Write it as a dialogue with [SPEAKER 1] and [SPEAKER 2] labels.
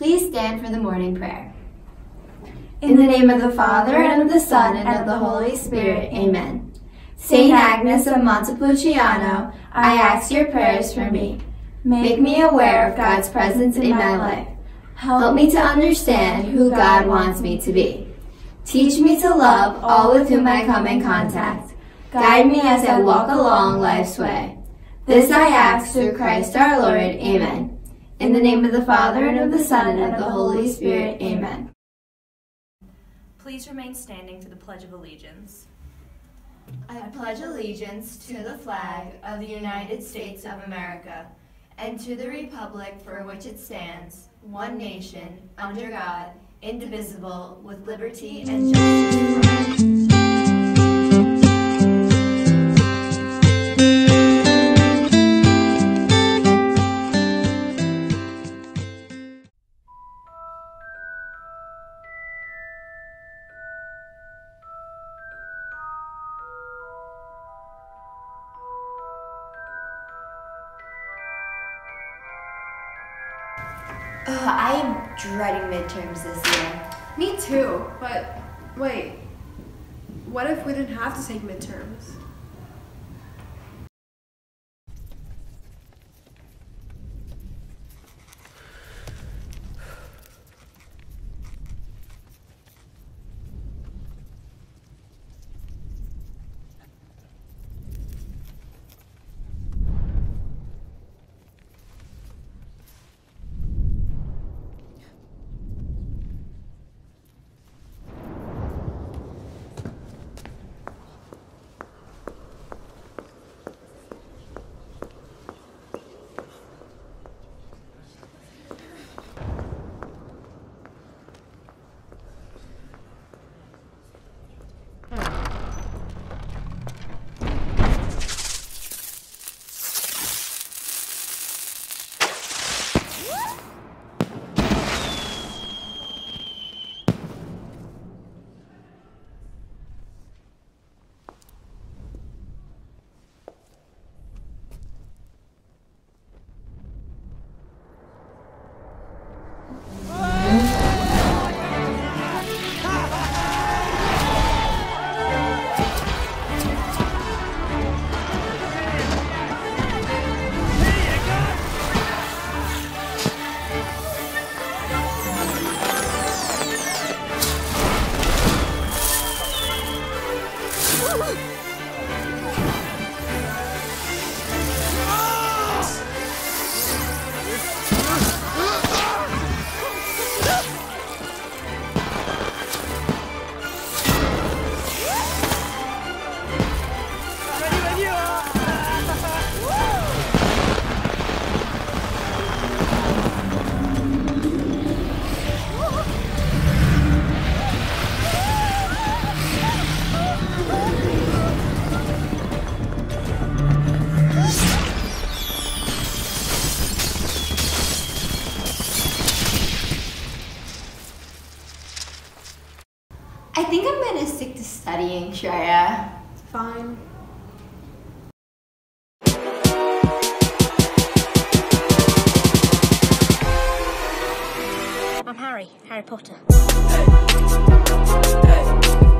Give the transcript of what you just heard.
[SPEAKER 1] stand for the morning prayer. In the name of the Father, and of the Son, and of the Holy Spirit, amen. Saint Agnes of Montepulciano, I ask your prayers for me. Make me aware of God's presence in my life. Help me to understand who God wants me to be. Teach me to love all with whom I come in contact. Guide me as I walk along life's way. This I ask through Christ our Lord. Amen. In the name of the Father, and of the Son, and of the Holy Spirit. Amen.
[SPEAKER 2] Please remain standing for the Pledge of Allegiance.
[SPEAKER 1] I pledge allegiance to the flag of the United States of America and to the republic for which it stands, one nation, under God, indivisible, with liberty and justice for all.
[SPEAKER 3] Ugh, I am dreading midterms this year.
[SPEAKER 4] Me too, but wait. What if we didn't have to take midterms? Woo!
[SPEAKER 1] I think I'm gonna stick to studying, Shreya.
[SPEAKER 4] Fine.
[SPEAKER 5] I'm Harry, Harry Potter.
[SPEAKER 1] Hey.